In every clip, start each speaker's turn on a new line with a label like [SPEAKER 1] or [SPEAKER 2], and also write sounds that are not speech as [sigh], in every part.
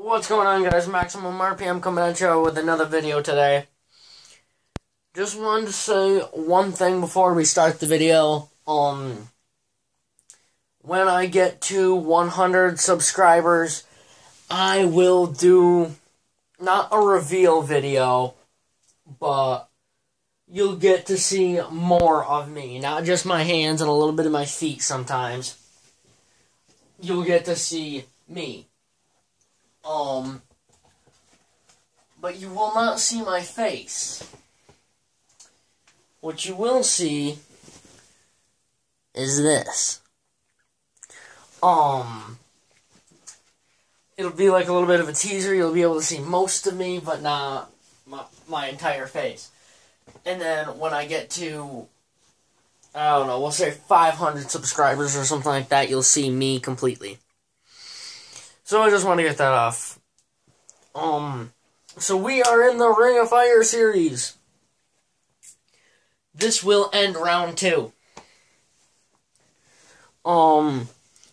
[SPEAKER 1] What's going on guys, Maximum RPM coming at you with another video today. Just wanted to say one thing before we start the video. Um, when I get to 100 subscribers, I will do, not a reveal video, but you'll get to see more of me. Not just my hands and a little bit of my feet sometimes. You'll get to see me. Um, but you will not see my face. What you will see is this. Um, it'll be like a little bit of a teaser. You'll be able to see most of me, but not my, my entire face. And then when I get to, I don't know, we'll say 500 subscribers or something like that, you'll see me completely. So I just want to get that off. Um, so we are in the Ring of Fire series. This will end round two. Um,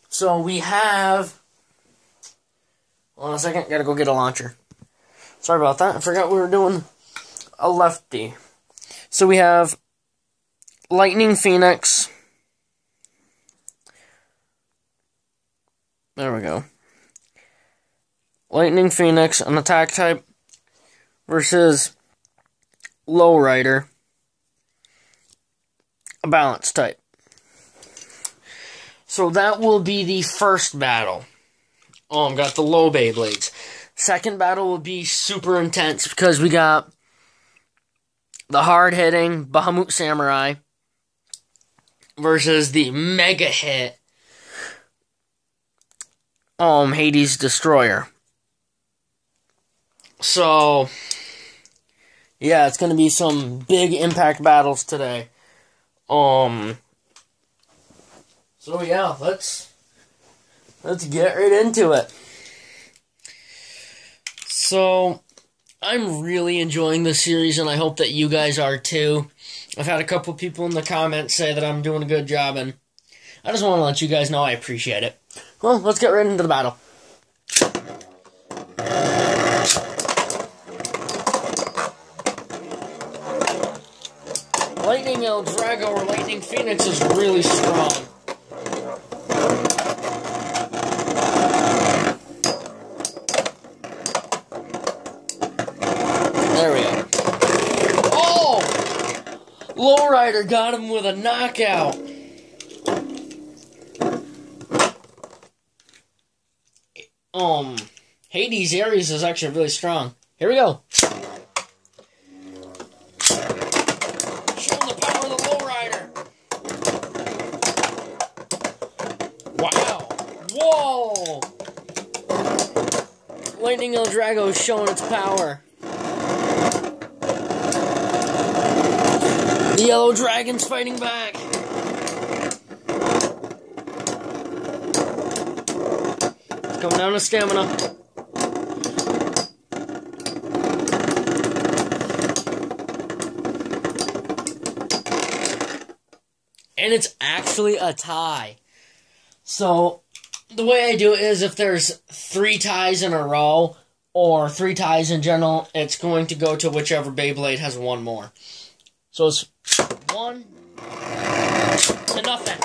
[SPEAKER 1] so we have. Hold on a second, gotta go get a launcher. Sorry about that, I forgot we were doing a lefty. So we have Lightning Phoenix. There we go. Lightning Phoenix, an attack type, versus Lowrider, a balance type. So that will be the first battle. Oh, I'm got the low Beyblades. Second battle will be super intense because we got the hard hitting Bahamut Samurai versus the mega hit um Hades Destroyer. So, yeah, it's going to be some big impact battles today. Um, so yeah, let's, let's get right into it. So, I'm really enjoying this series, and I hope that you guys are too. I've had a couple people in the comments say that I'm doing a good job, and I just want to let you guys know I appreciate it. Well, let's get right into the battle. Lightning L-Drago or Lightning Phoenix is really strong. There we go. Oh! Lowrider got him with a knockout. Um, Hades Ares is actually really strong. Here we go. Wow. Lightning L-Drago is showing its power. The Yellow Dragon's fighting back. It's Coming down to stamina. And it's actually a tie. So, the way I do it is if there's three ties in a row, or three ties in general, it's going to go to whichever Beyblade has one more. So it's one to nothing.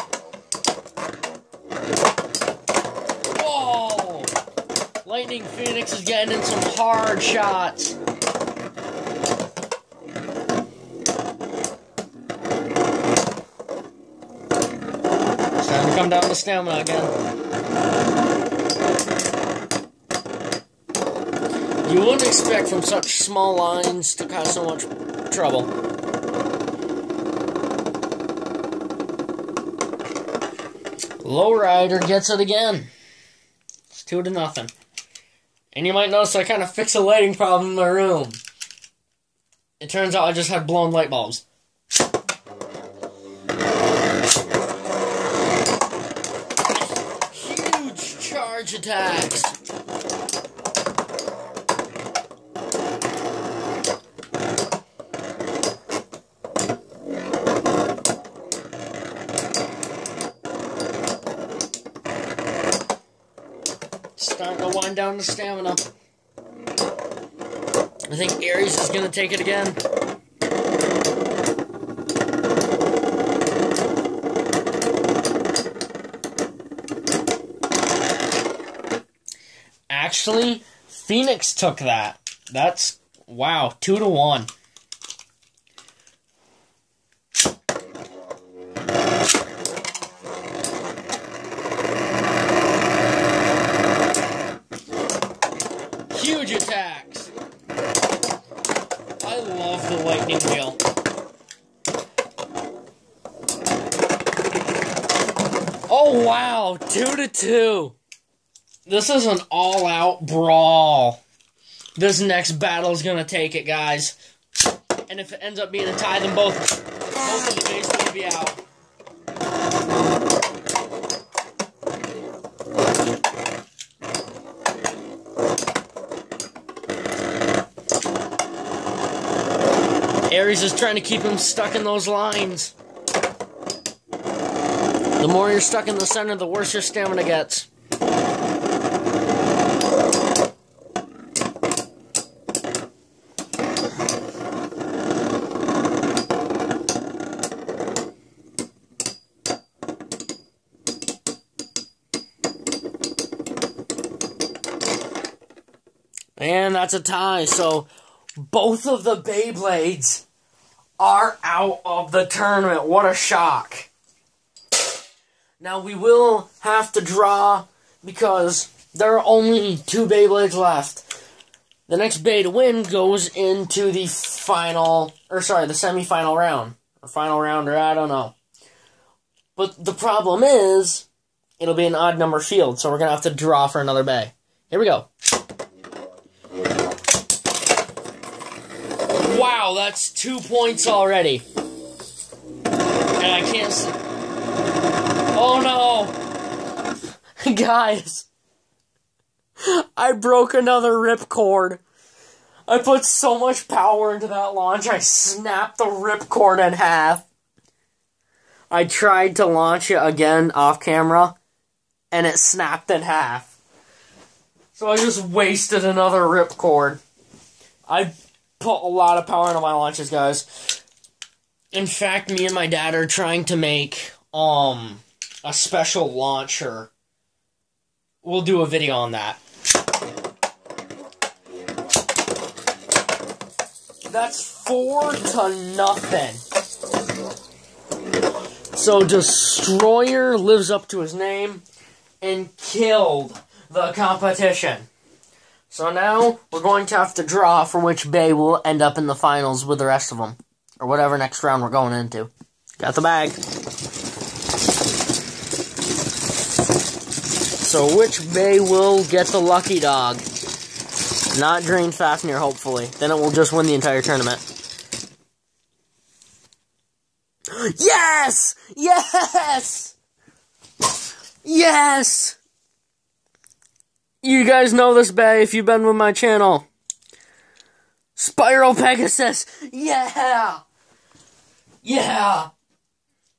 [SPEAKER 1] Whoa! Lightning Phoenix is getting in some hard shots. Time to come down to stamina again. You wouldn't expect from such small lines to cause so much trouble. Lowrider gets it again. It's two to nothing. And you might notice I kind of fixed a lighting problem in my room. It turns out I just had blown light bulbs. Charge attacks. Starting to wind down to stamina. I think Aries is gonna take it again. Actually, Phoenix took that. That's wow, two to one. Huge attacks. I love the lightning wheel. Oh wow, two to two. This is an all-out brawl. This next battle is gonna take it, guys. And if it ends up being a tie, then both both of the base will be out. Aries is trying to keep him stuck in those lines. The more you're stuck in the center, the worse your stamina gets. And that's a tie. So both of the Beyblades are out of the tournament. What a shock. Now we will have to draw because there are only two Beyblades left. The next Bay to win goes into the final, or sorry, the semifinal round. Or final round, or I don't know. But the problem is, it'll be an odd number field, so we're going to have to draw for another Bay. Here we go. Wow, that's two points already. And I can't see. Oh no! [laughs] Guys. I broke another ripcord. I put so much power into that launch, I snapped the ripcord in half. I tried to launch it again off camera, and it snapped in half. So I just wasted another ripcord. I put a lot of power into my launches, guys. In fact, me and my dad are trying to make um a special launcher. We'll do a video on that. That's four to nothing. So Destroyer lives up to his name and killed the competition. So now we're going to have to draw for which bay will end up in the finals with the rest of them. Or whatever next round we're going into. Got the bag. So which bay will get the lucky dog? Not Drain Fafnir, hopefully. Then it will just win the entire tournament. [gasps] Yes! Yes! Yes! You guys know this bay if you've been with my channel. Spiral Pegasus! Yeah! Yeah!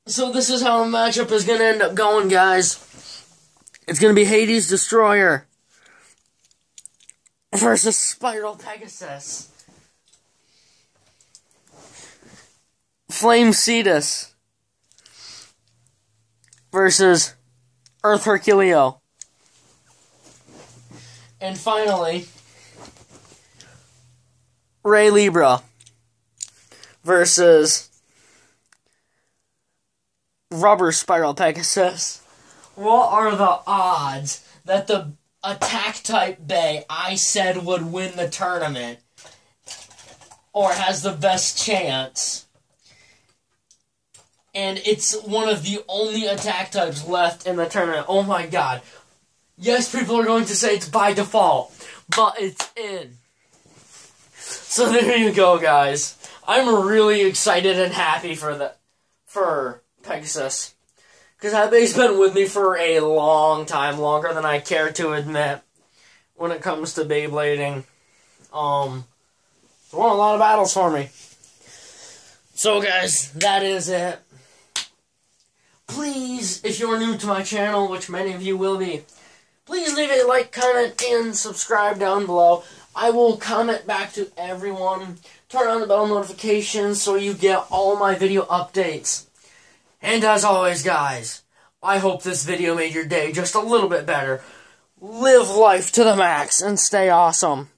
[SPEAKER 1] So this is how the matchup is gonna end up going, guys. It's gonna be Hades Destroyer versus Spiral Pegasus. Flame Cetus versus Earth Herculeo. And finally, Ray Libra versus Rubber Spiral Pegasus. What are the odds that the attack type Bay I said would win the tournament or has the best chance? And it's one of the only attack types left in the tournament. Oh my god. Yes, people are going to say it's by default, but it's in. So there you go, guys. I'm really excited and happy for the for Pegasus. Because that bay's been with me for a long time, longer than I care to admit when it comes to Beyblading. Um, won a lot of battles for me. So, guys, that is it. Please, if you're new to my channel, which many of you will be, Please leave a like, comment, and subscribe down below. I will comment back to everyone. Turn on the bell notifications so you get all my video updates. And as always, guys, I hope this video made your day just a little bit better. Live life to the max and stay awesome.